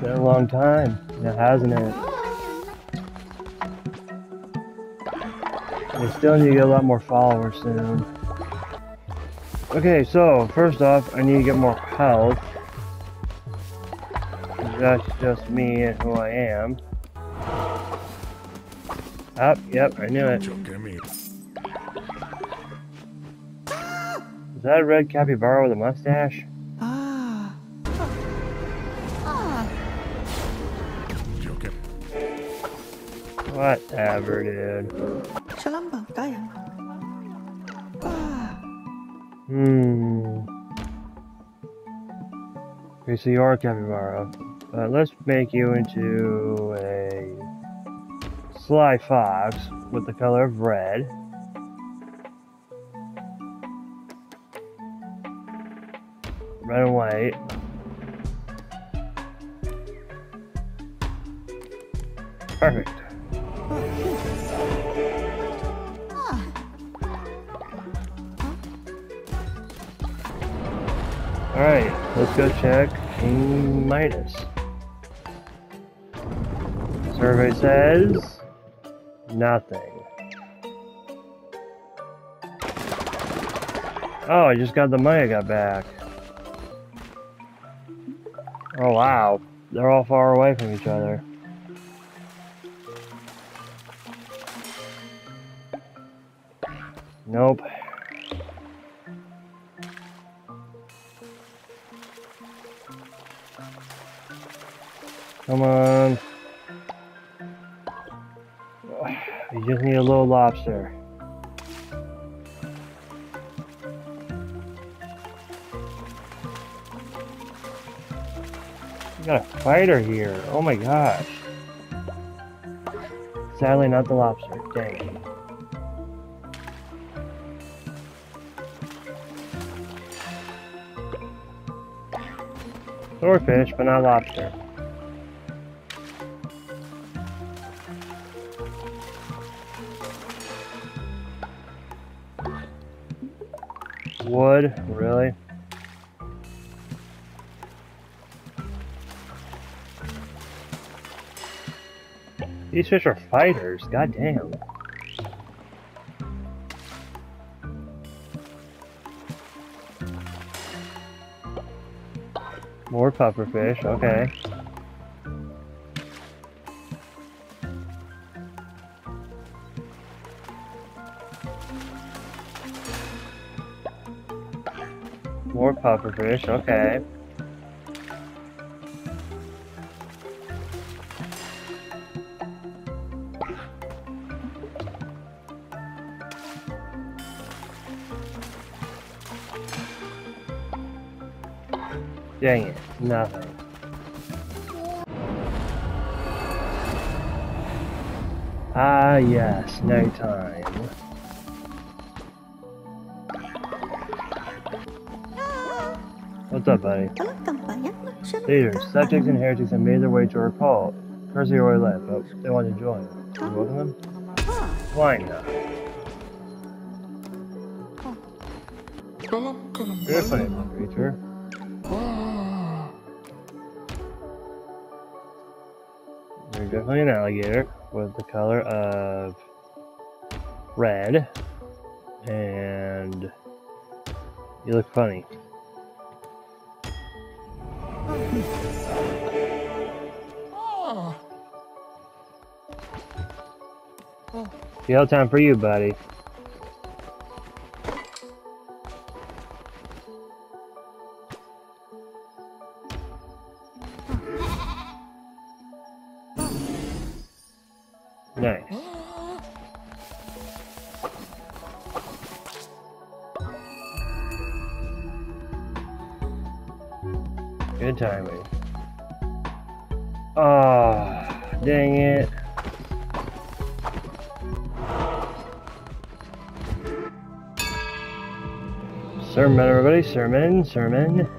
been a long time, now hasn't it? We still need to get a lot more followers soon. Okay, so first off, I need to get more health. That's just me and who I am. Up, yep, I knew it. Is that a red capybara with a mustache? Whatever, dude. Hmm. Okay, so you are a capybara. Uh, let's make you into a sly fox with the color of red. Red and white. Perfect. Alright, let's go check King Midas. Survey says nothing. Oh, I just got the money I got back. Oh wow, they're all far away from each other. Nope. Come on. You just need a little lobster. Got a fighter here. Oh my gosh. Sadly, not the lobster. Dang. Swordfish, but not lobster. Wood? Really? These fish are fighters, god damn. More pufferfish, okay. Pufferfish, okay. Dang it, nothing. Ah yes, no time. What's up, buddy? Leaders, subjects and heretics have made their way to our call. Already left, but they want to join. You welcome them? Why not? You're funny little creature. You're definitely an alligator with the color of red, and you look funny. Oh. Jail time for you, buddy. Sermon. Sermon,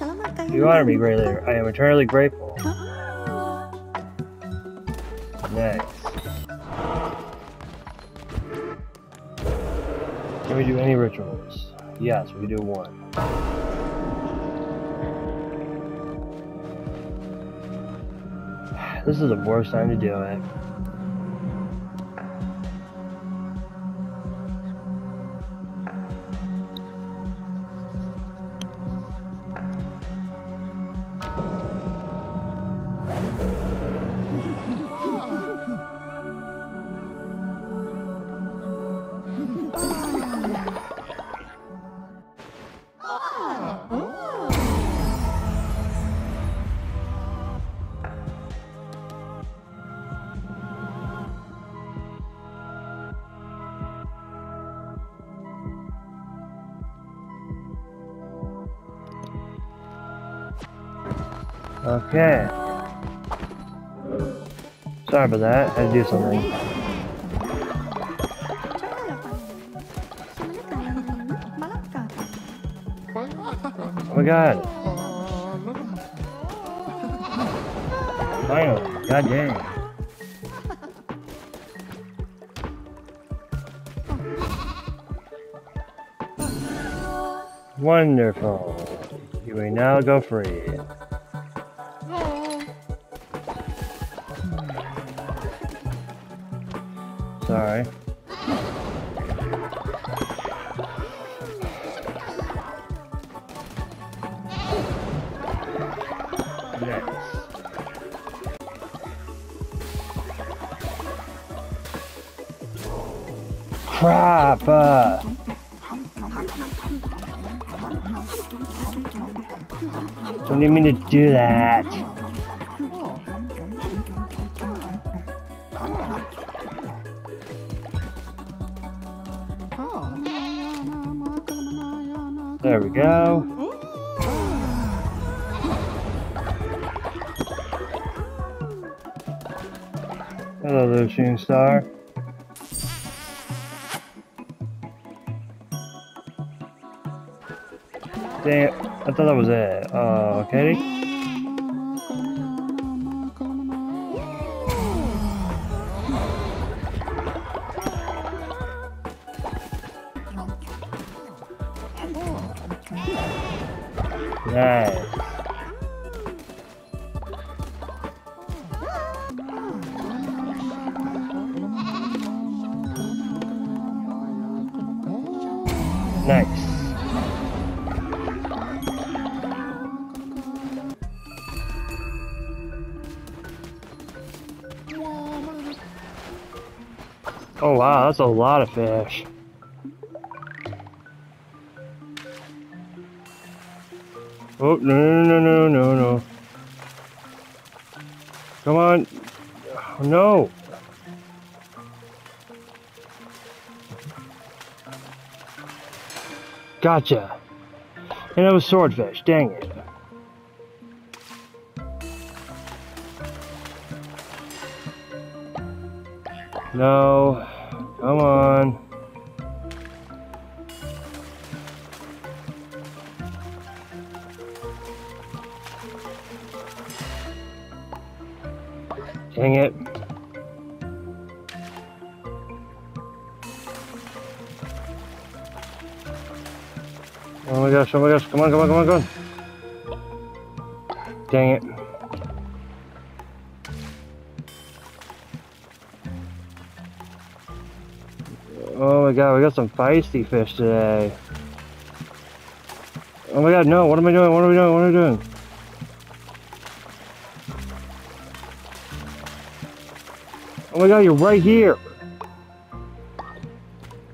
You honor me greatly. I am eternally grateful. Ah, Next. Can we do any rituals? Yes, we do one. This is the worst time to do it. Okay. Sorry about that. I had to do something. Oh my god. Finally. God dang. Wonderful. You may now go free. Sorry. Crap! Uh. Don't need me to do that. Shooting Star. Dang it. I thought that was it. Uh, Katie? That's a lot of fish. Oh, no, no, no, no, no. Come on. No. Gotcha. And it was swordfish. Dang it. No. Come on. Dang it. Oh my gosh, oh my gosh, come on, come on, come on, come on. Dang it. My god, we got some feisty fish today. Oh my god, no, what am I doing? What am I doing? What am I doing? Oh my god, you're right here!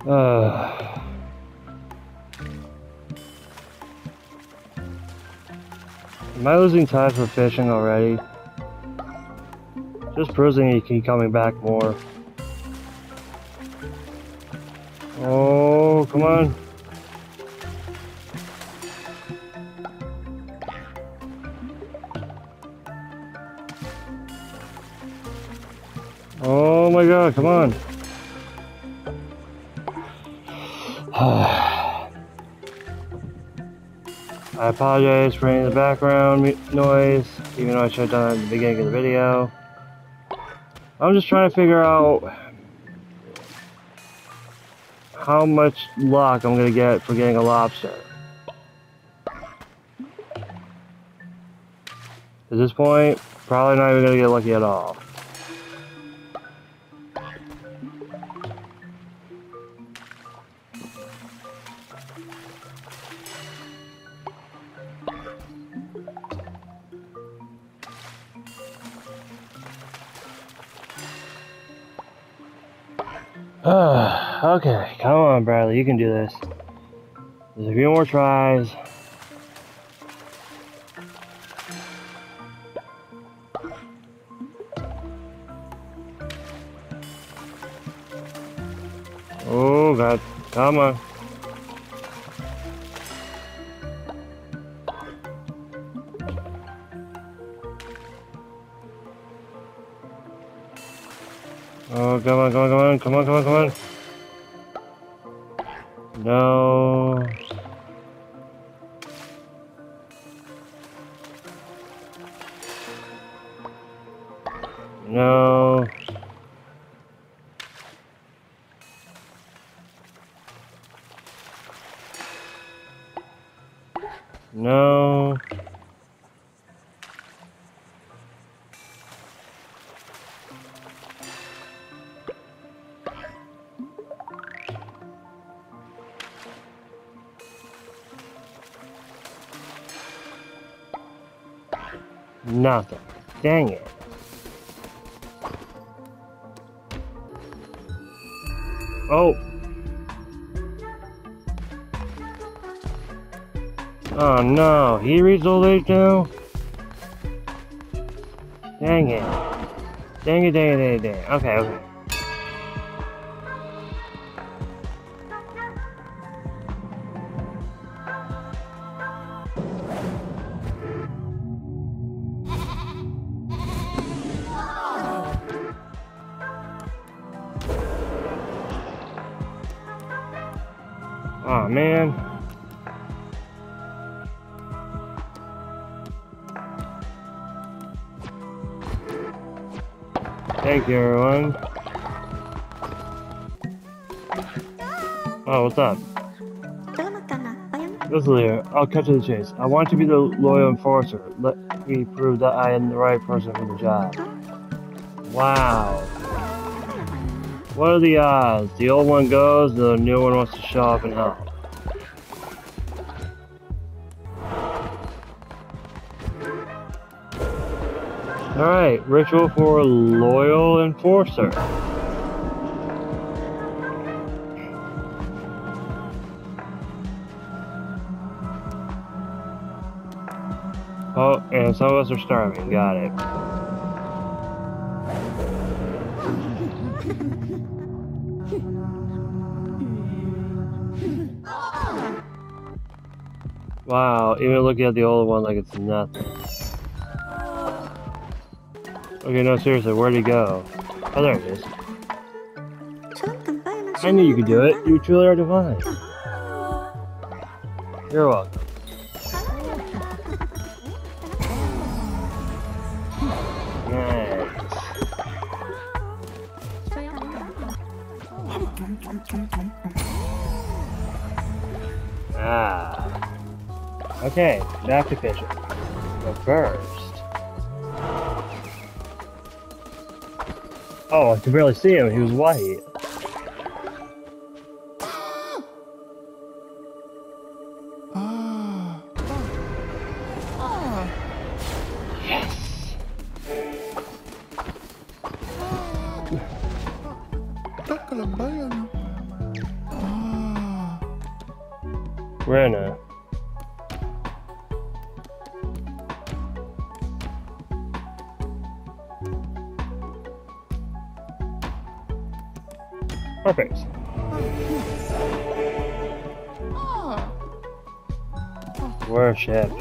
Uh, am I losing time for fishing already? Just proving you keep coming back more. Come on. Oh my god, come on. I apologize for any of the background noise, even though I should have done it at the beginning of the video. I'm just trying to figure out how much luck I'm gonna get for getting a lobster. At this point, probably not even gonna get lucky at all. Ah, okay, come on, Bradley, you can do this. There's a few more tries. Oh God, come on. Oh, come on, come on, come on, come on, come on, come on. No. Oh no, he reads old age now? Dang it. Dang it, dang it, dang it, dang it. Okay, okay. Thank you, everyone. Oh, what's up? This is I'll cut to the chase. I want to be the loyal enforcer. Let me prove that I am the right person for the job. Wow. What are the odds? The old one goes, the new one wants to show up and help. Alright, ritual for loyal enforcer. Oh, and some of us are starving. Got it. Wow, even looking at the old one like it's nothing. Okay, no, seriously, where'd he go? Oh, there it is. I knew you could do it. You truly are divine. You're welcome. Ah. Okay, back to fishing. But first. Oh, I could barely see him. He was white. ship.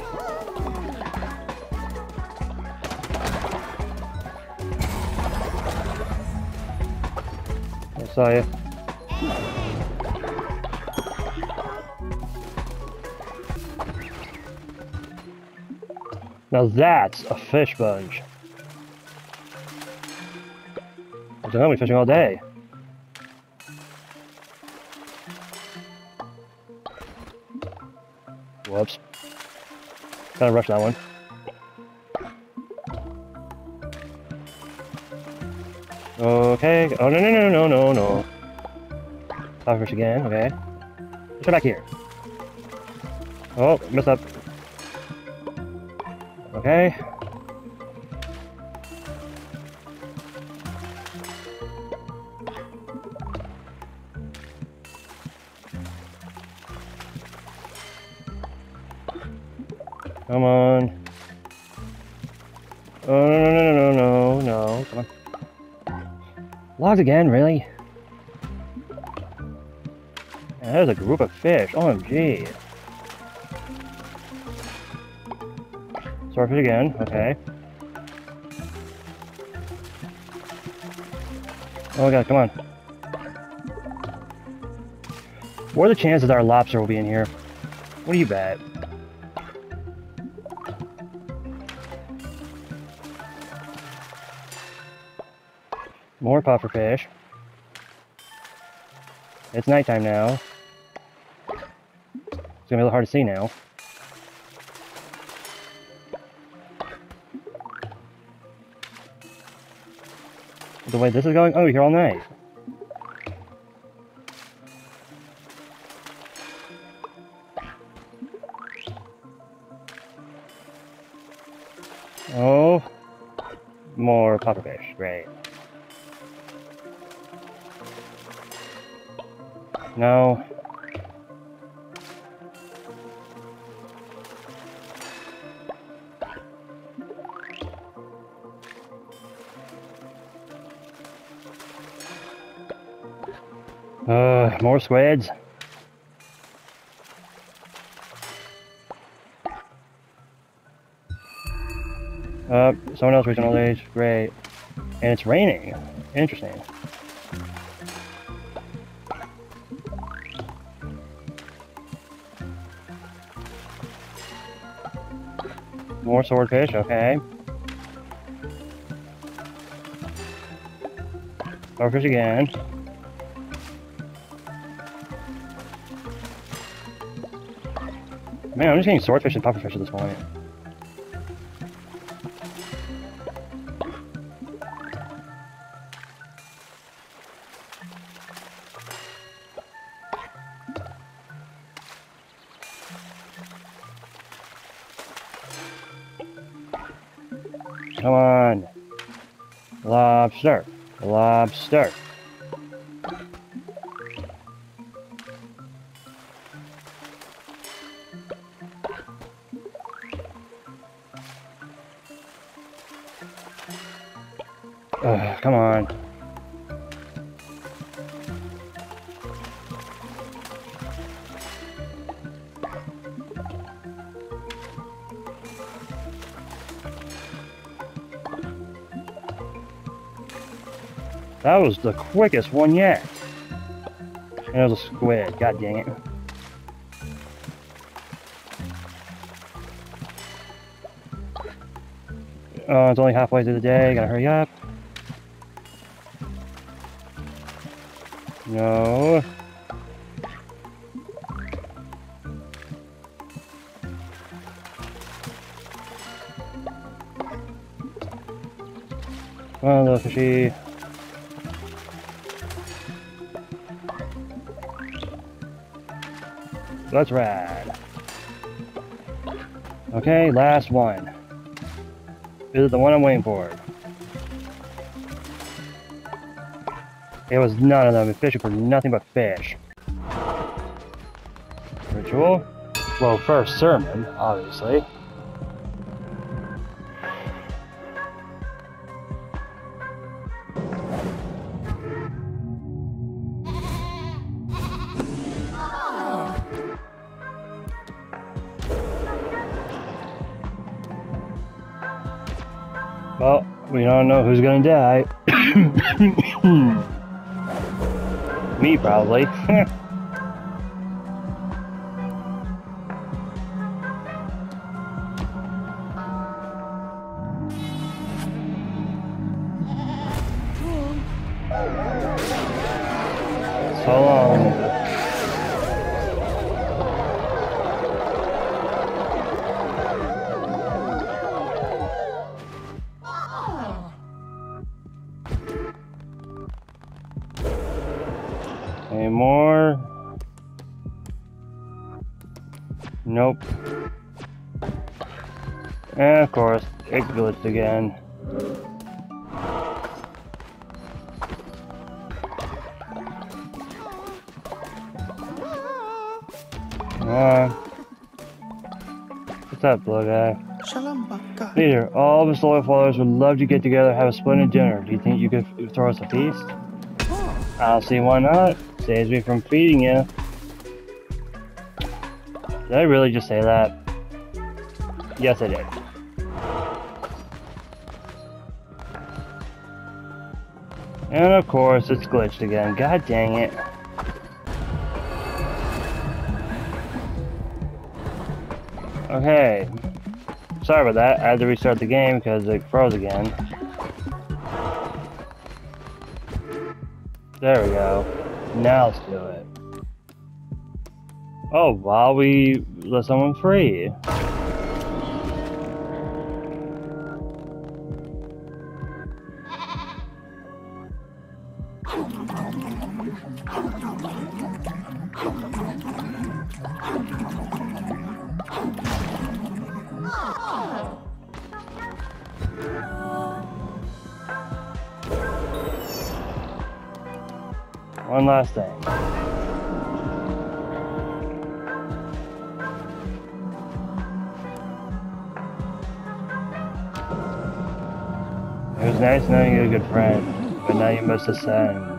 I saw you. Now that's a fish bunch. I've been fishing all day. Gotta rush that one. Okay. Oh no no no no no no. Pufferfish again. Okay. Let's back here. Oh, mess up. Okay. Come on. Oh, no, no, no, no, no, no, come on. Logged again, really? There's a group of fish, oh, OMG. Swordfish again, okay. Oh my god, come on. What are the chances our lobster will be in here? What do you bet? More pufferfish. It's nighttime now. It's gonna be a little hard to see now. The way this is going? Oh, here all night. Oh, more pufferfish, great. No. Uh, more squids. Uh, someone else reaching old age. Great. And it's raining. Interesting. More swordfish, okay. Swordfish again. Man, I'm just getting swordfish and pufferfish at this point. Lobster. Was the quickest one yet. It was a squid. God dang it. Oh, it's only halfway through the day. Gotta hurry up. No. Come on, little fishy. That's rad. Okay, last one. Is it the one I'm waiting for? It was none of them. I'm fishing for nothing but fish. Ritual. Well, first sermon, obviously. Know who's gonna die. Me, probably. again. Come on. What's up, little guy? Peter, all of us loyal followers would love to get together and have a splendid dinner. Do you think you could throw us a feast? I don't see why not. Saves me from feeding you. Did I really just say that? Yes, I did. And of course, it's glitched again. God dang it. Okay. Sorry about that. I had to restart the game because it froze again. There we go. Now let's do it. Oh, while we let someone free. Thing. It was nice knowing you are a good friend, but now you must ascend.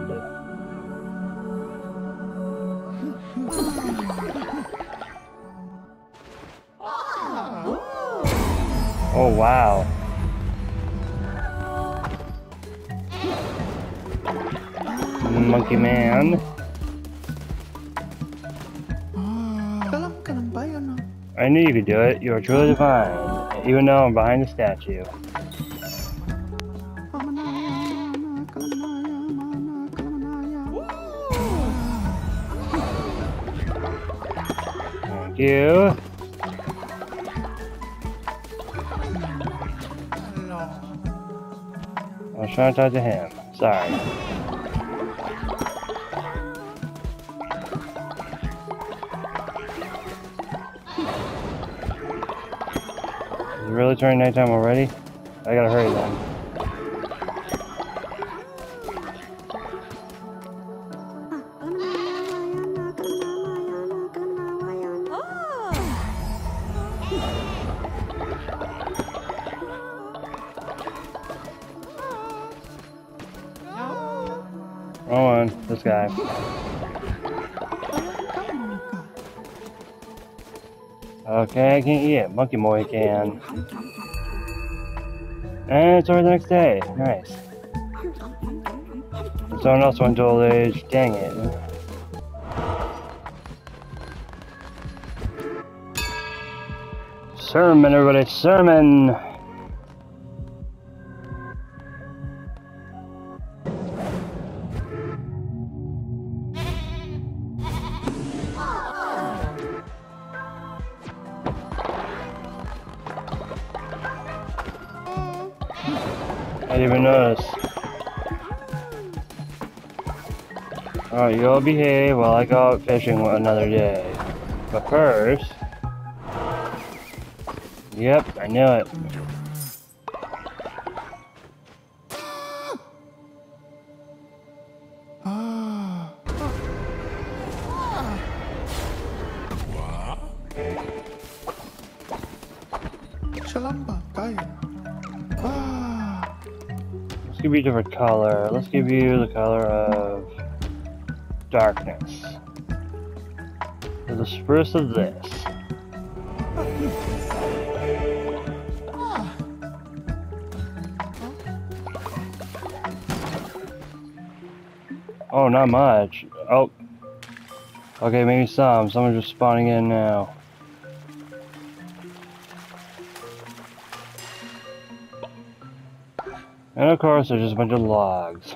I knew you could do it. You are truly divine, even though I'm behind the statue. Thank you. I was trying to talk to him. Sorry. Really turning nighttime already? I gotta hurry then. Okay, I can't eat it. Monkey Boy can. And it's already the next day. Nice. Someone else went to old age. Dang it. Sermon, everybody. Sermon. All behave while I go out fishing another day. But first... Yep, I knew it. Let's give you a different color. Let's give you the color of darkness. The spruce of this. Oh, not much. Oh. Okay, maybe some. Someone's just spawning in now. And of course, there's just a bunch of logs.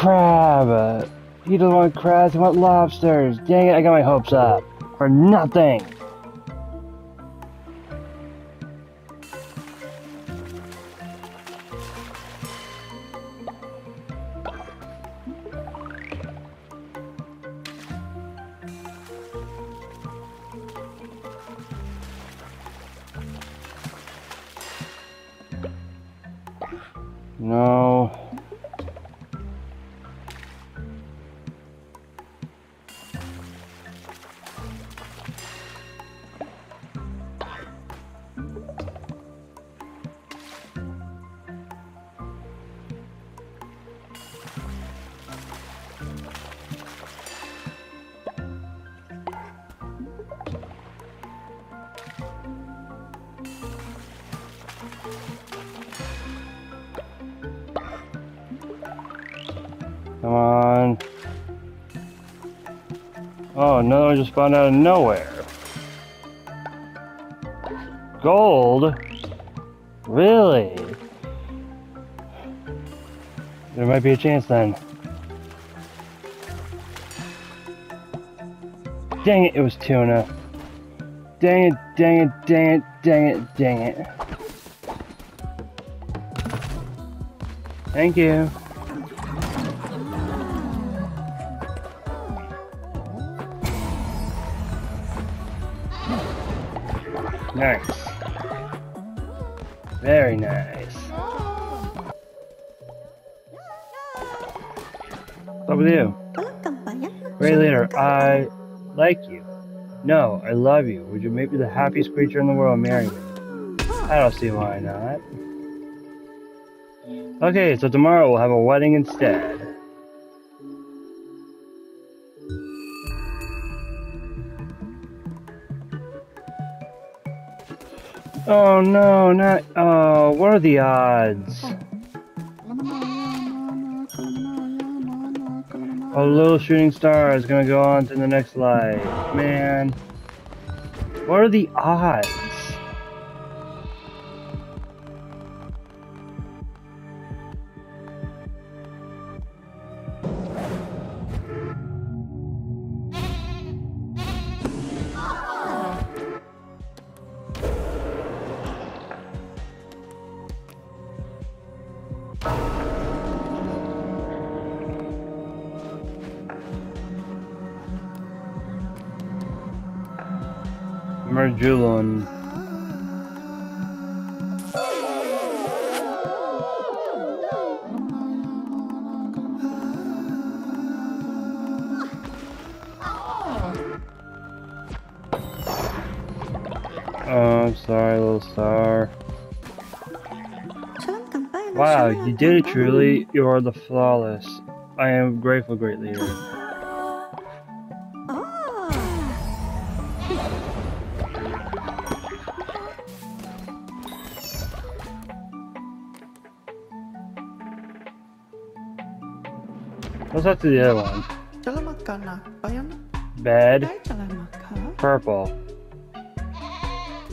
Crab. Uh, he doesn't want crabs, he wants lobsters. Dang it, I got my hopes up. For nothing. No. Just spawned out of nowhere. Gold? Really? There might be a chance then. Dang it, it was tuna. Dang it, dang it, dang it, dang it, dang it. Thank you. Nice. Very nice. What's up with you? Ray leader. I like you. No, I love you. Would you make me the happiest creature in the world marry me? I don't see why not. Okay, so tomorrow we'll have a wedding instead. Oh no, not. Oh, what are the odds? A little shooting star is gonna go on to the next life. Man. What are the odds? Did it truly. You are the flawless. I am grateful, great ah. leader. Oh. What's up to the other one? Salamat ka Bed, Ay, salamat ka. purple.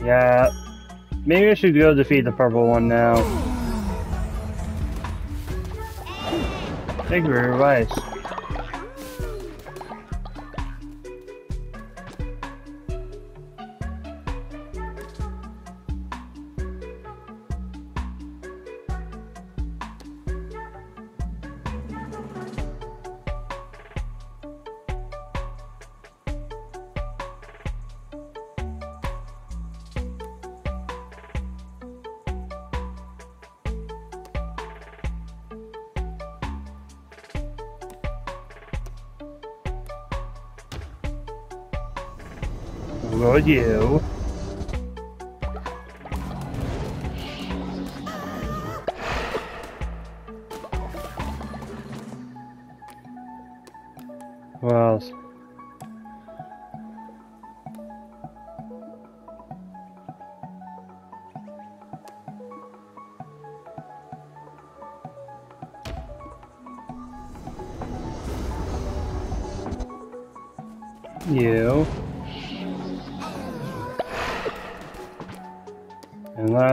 Yeah, maybe I should go defeat the purple one now. Thank you We'll you.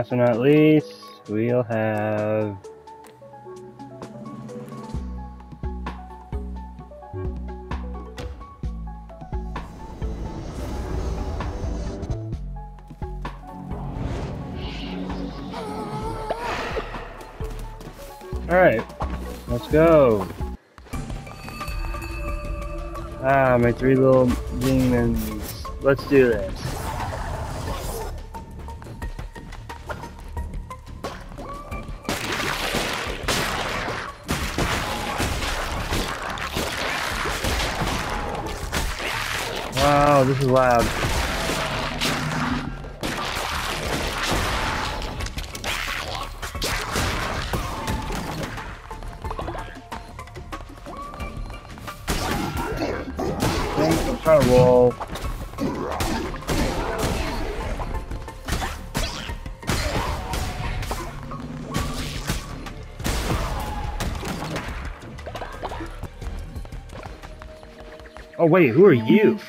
last but not least, we'll have Alright, let's go. Ah, my three little demons. Let's do this. This is loud. I'm trying to roll. Oh wait, who are you?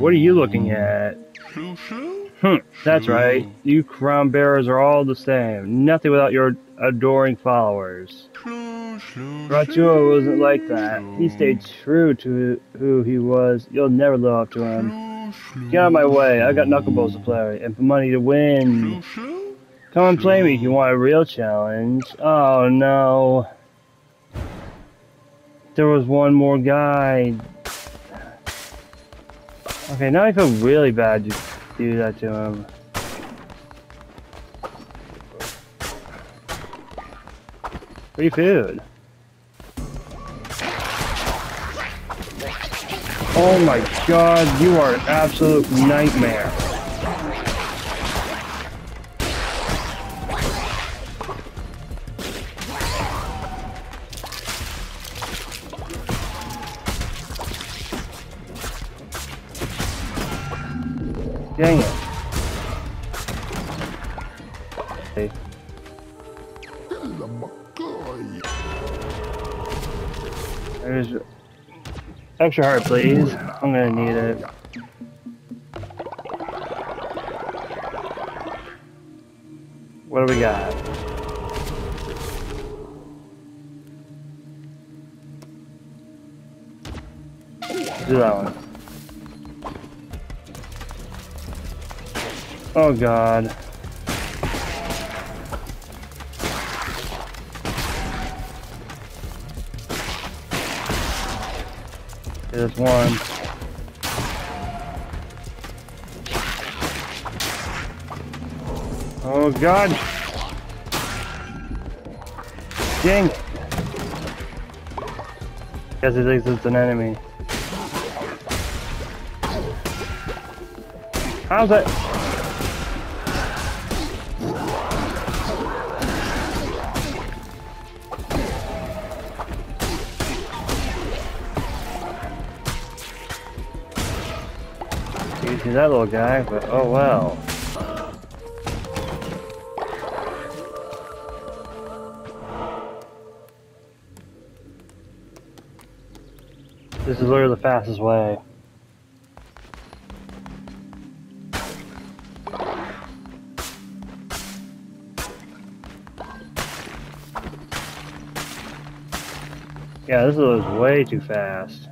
What are you looking at? Hmm, that's right. You crown bearers are all the same. Nothing without your adoring followers. Ratau wasn't like that. He stayed true to who he was. You'll never live up to him. Get out of my way. I got knucklebones to play and for money to win. Come and play me if you want a real challenge. Oh no. There was one more guy. Okay, now I feel really bad to do that to him. Free food. Oh my god, you are an absolute nightmare. Dang it. Okay. There's extra heart, please. I'm gonna need it. What do we got? Do that one. Oh god. There's one. Oh god. Dang. Guess he thinks it's an enemy. How's that? See that little guy, but oh well. This is literally the fastest way. Yeah, this is way too fast.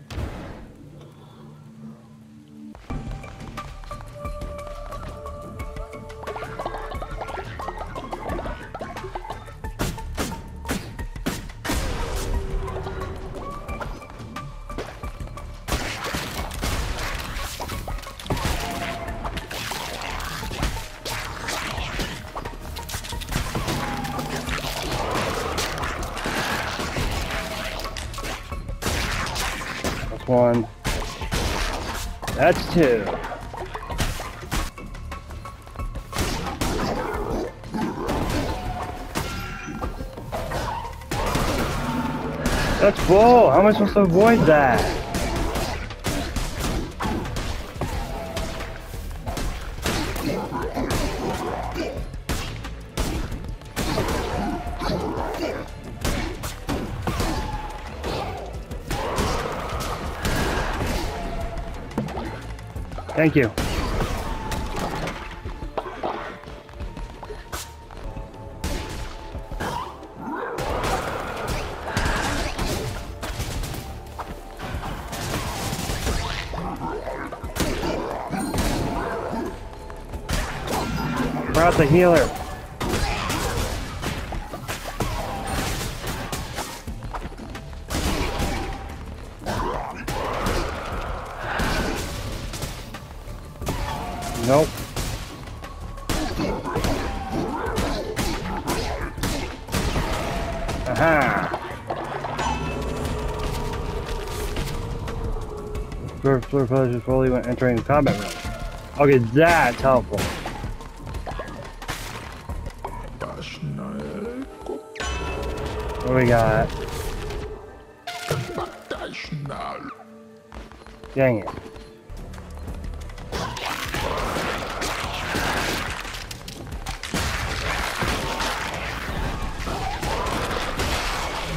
One. That's two. That's full. How am I supposed to avoid that? Thank you. Brought the healer. Floor closes slowly when entering the combat room. Okay, that's helpful. What do we got? Dang it.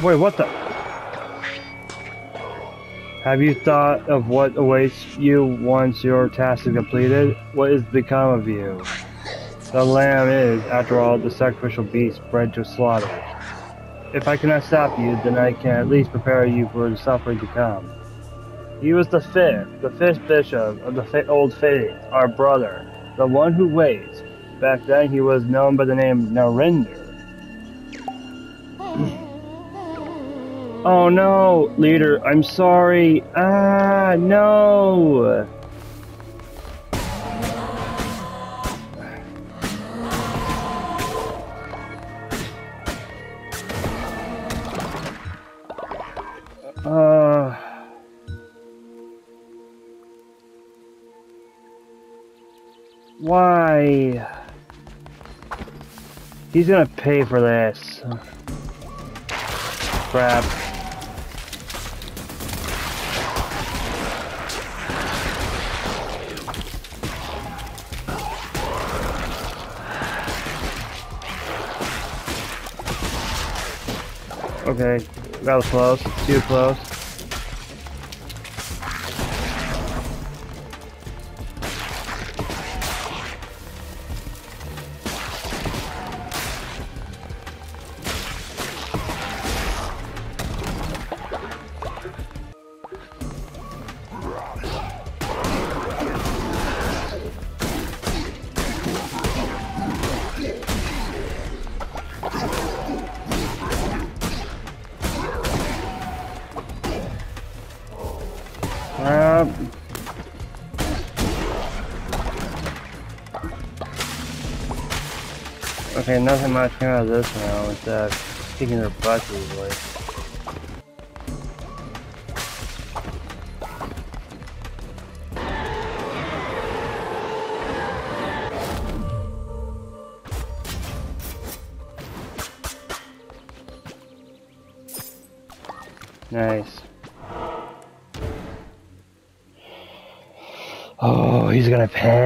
Wait, what the? Have you thought of what awaits you once your task is completed? What is become of you? The lamb is, after all, the sacrificial beast bred to slaughter. If I cannot stop you, then I can at least prepare you for the suffering to come. He was the fifth, the fifth bishop of the old faith, our brother, the one who waits. Back then he was known by the name Narinder. Oh no, leader, I'm sorry. Ah, no. Uh. Why? He's gonna pay for this. Crap. Okay, that was close. Too close. Okay, nothing much came out uh, of this now except kicking their butts easily. He's gonna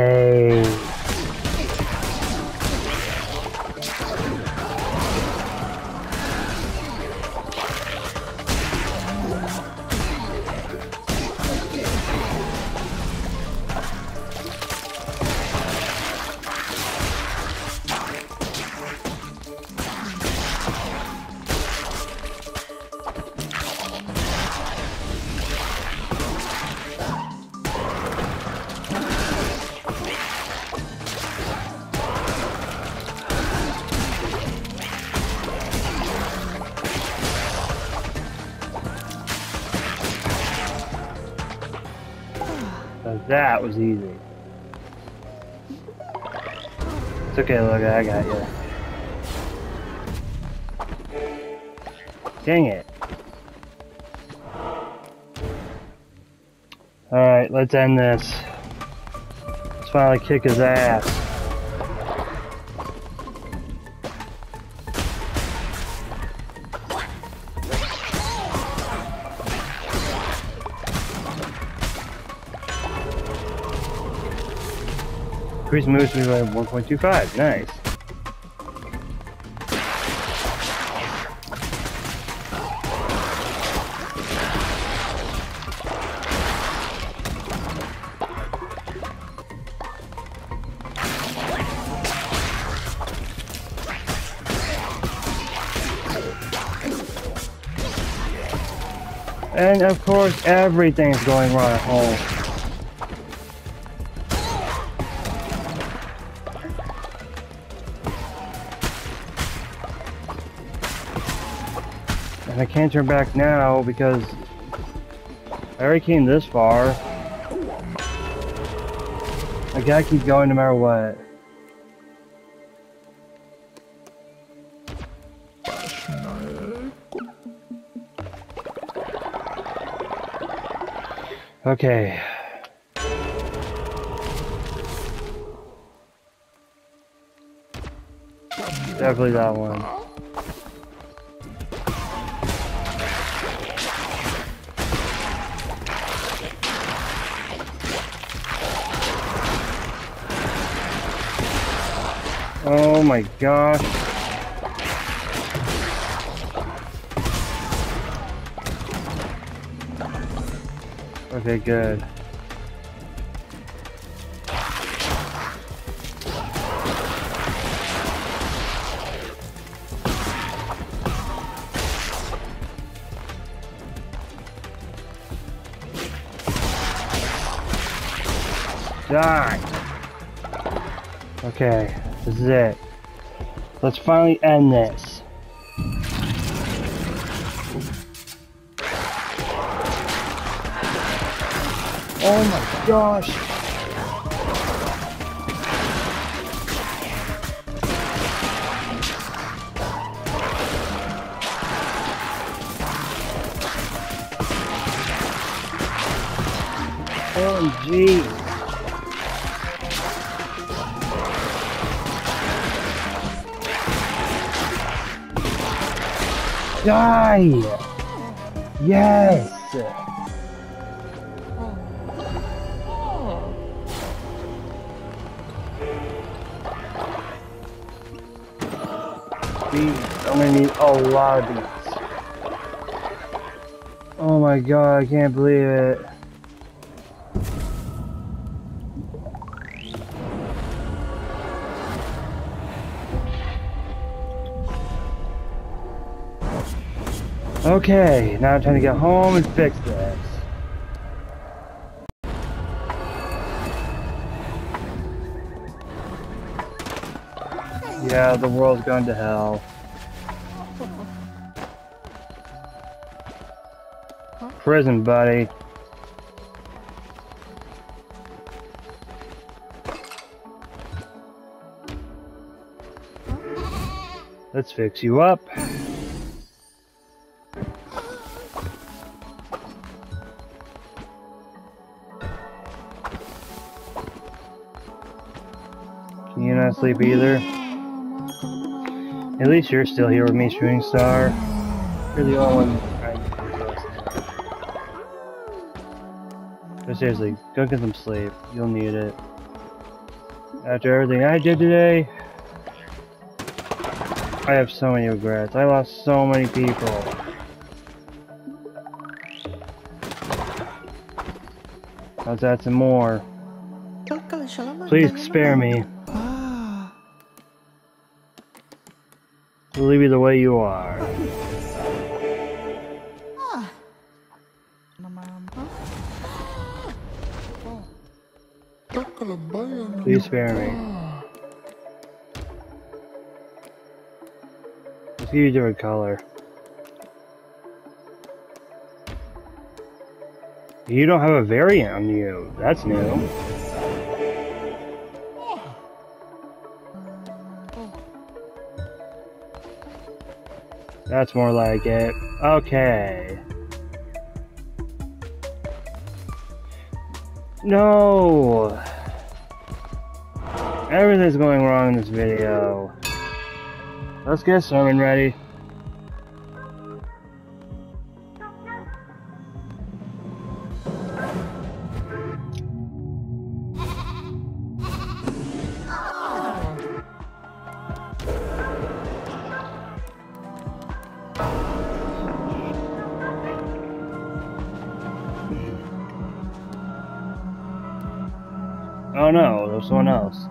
let's end this. Let's finally kick his ass. Increase move speed by 1.25. Nice. Everything's going wrong at home. And I can't turn back now because I already came this far. I gotta keep going no matter what. Okay. Definitely that one. Oh my gosh. Okay, good. Die! Okay, this is it. Let's finally end this. Oh my gosh! OMG! Die! Yes! Need a lot of these. Oh my god, I can't believe it. Okay, now time to get home and fix this. Yeah, the world's gone to hell. Prison, buddy. Let's fix you up. Can you not sleep either? At least you're still here with me, Shooting Star. You're the only one But seriously, go get some sleep. You'll need it. After everything I did today, I have so many regrets. I lost so many people. Let's add some more. Please spare me. Leave me the way you are. Spare me. Let's give you a different color. You don't have a variant on you. That's new. That's more like it. Okay. No! Everything's going wrong in this video. Let's get sermon ready. Oh no, there's someone else.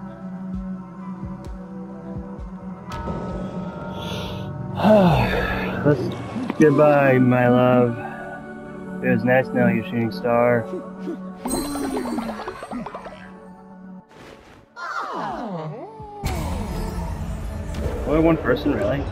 Goodbye, my love. It was nice knowing you, shooting star. Oh. Only one person, really?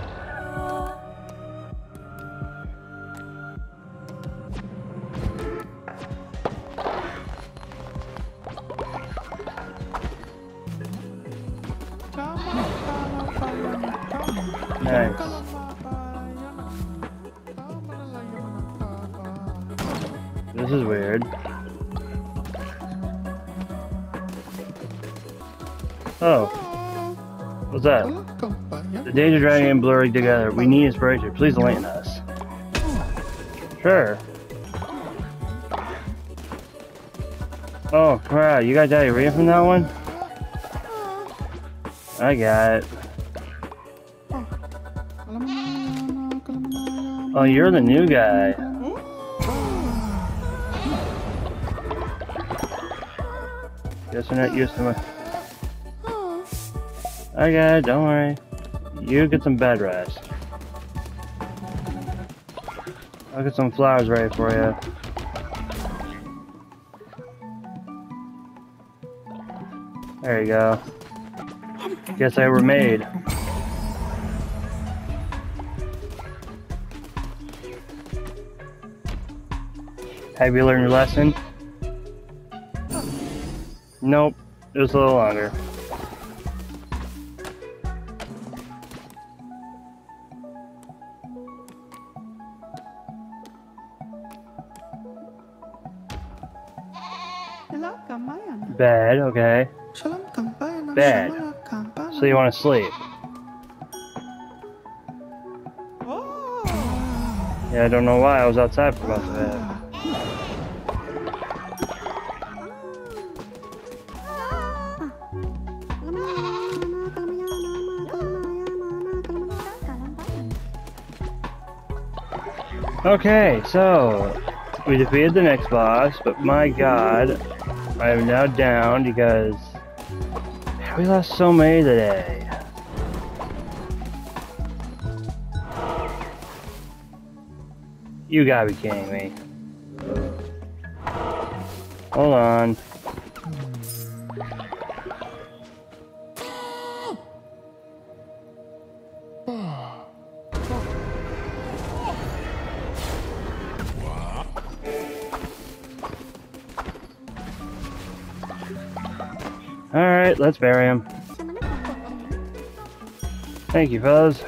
Danger Dragon and Blurry together. We need inspiration. Please enlighten us. Sure. Oh, crap. You got diarrhea from that one? I got it. Oh, you're the new guy. Guess you're not used to my... I got it, don't worry. You get some bed rest. I'll get some flowers ready for you. There you go. Guess I were made. Have you learned your lesson? Nope. Just a little longer. Bad, okay. Bad. So you want to sleep? Yeah, I don't know why I was outside for most of it. Okay, so we defeated the next boss, but my god, I am now down because we lost so many today. You gotta be kidding me. Hold on. Let's bury him. Thank you, fellas.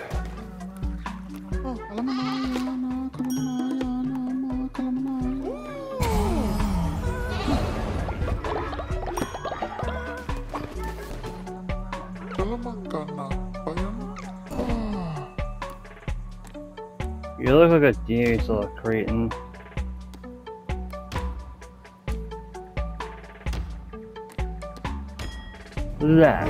You look like a genius little That.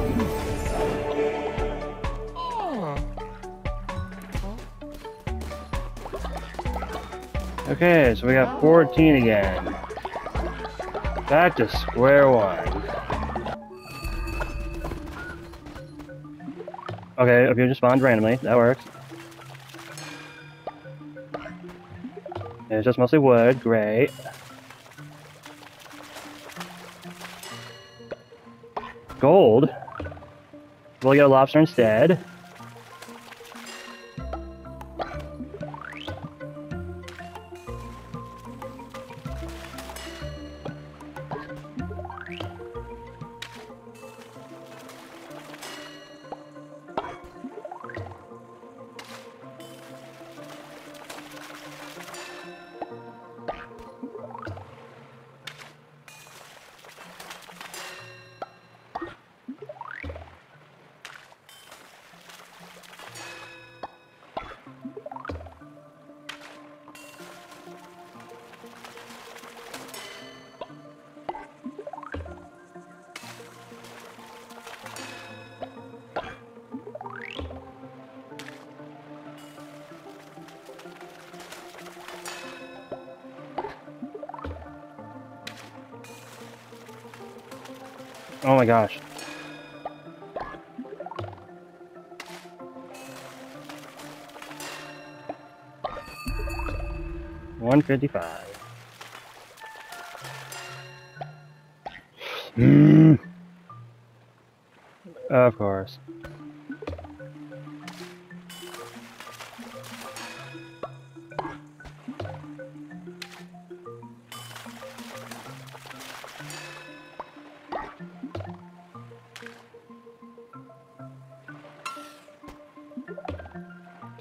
Okay, so we got 14 again. Back to square one. Okay, if you just spawned randomly, that works. It's just mostly wood, great. Gold? We'll get a lobster instead. My gosh. One fifty-five. Hmm. Of course.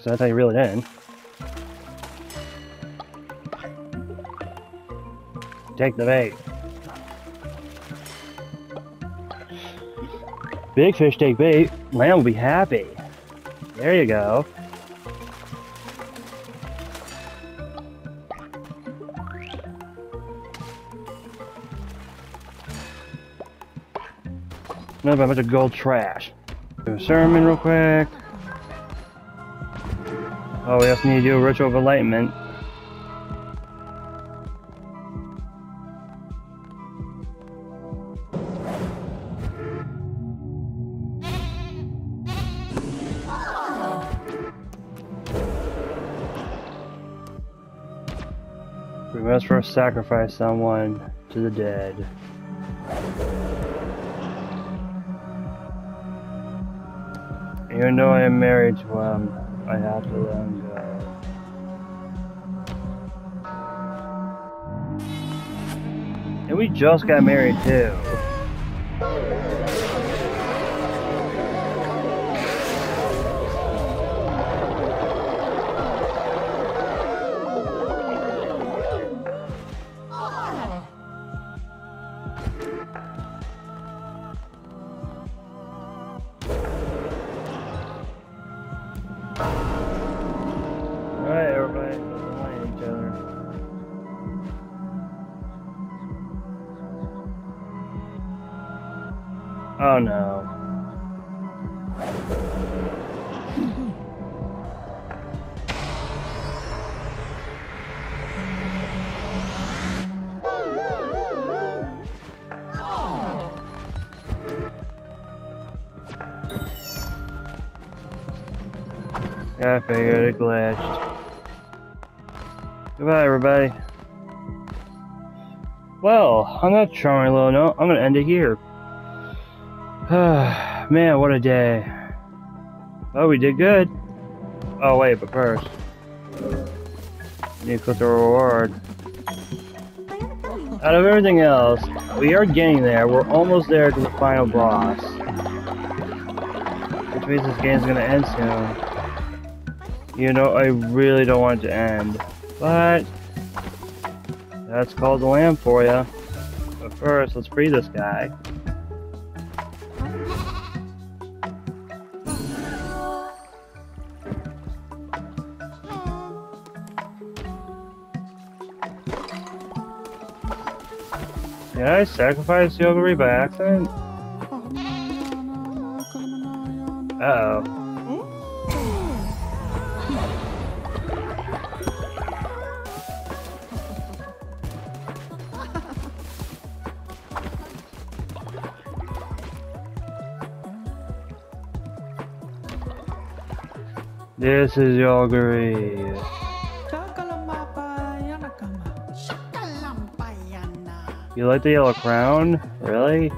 So that's how you reel it in. Take the bait. Big fish take bait. Lamb will be happy. There you go. Another bunch of gold trash. Do a sermon real quick. Oh, we also need to do a ritual of enlightenment. We must first sacrifice someone to the dead. Even though I am married to him, I. And we just got married too. Glitched. Goodbye, everybody. Well, on that charming little note, I'm gonna end it here. Man, what a day. Oh, we did good. Oh, wait, but first. Need to click the reward. Out of everything else, we are getting there. We're almost there to the final boss. Which means this game's gonna end soon. You know, I really don't want it to end. But, that's called the lamb for you. But first, let's free this guy. Did I sacrifice Yoguri by accident? Uh oh. This is. Shakalampayana. Shakalampayana. You like the yellow crown? Really?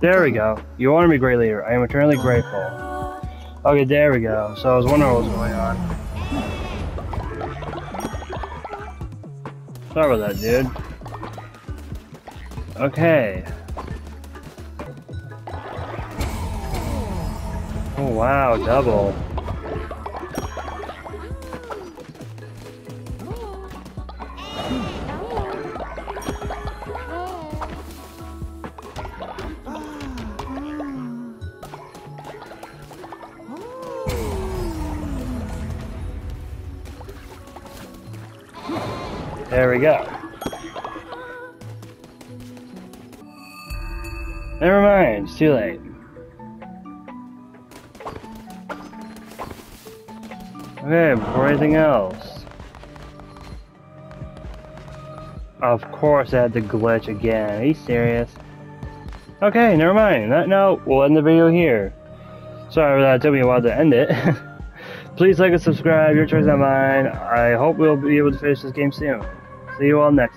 There we go. You want honor me, great leader. I am eternally grateful. Okay, there we go. So I was wondering what was going on. Sorry about that, dude. Okay. Oh wow, double. It's too late. Okay, before anything else. Of course I had to glitch again. Are you serious? Okay, never mind. That note, we'll end the video here. Sorry that it took me a while to end it. Please like and subscribe. Your choice, not mine. I hope we'll be able to finish this game soon. See you all next.